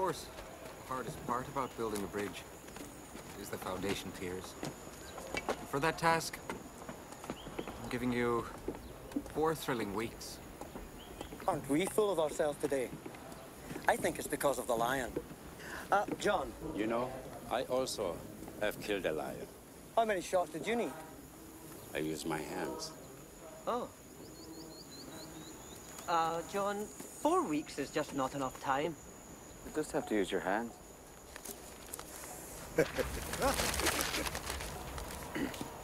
course, the hardest part about building a bridge is the foundation tiers. And for that task, I'm giving you four thrilling weeks. Aren't we full of ourselves today? I think it's because of the lion. Uh, John, You know, I also have killed a lion. how many shots did you need? I used my hands. Oh. Uh, John, four weeks is just not enough time. You just have to use your hands.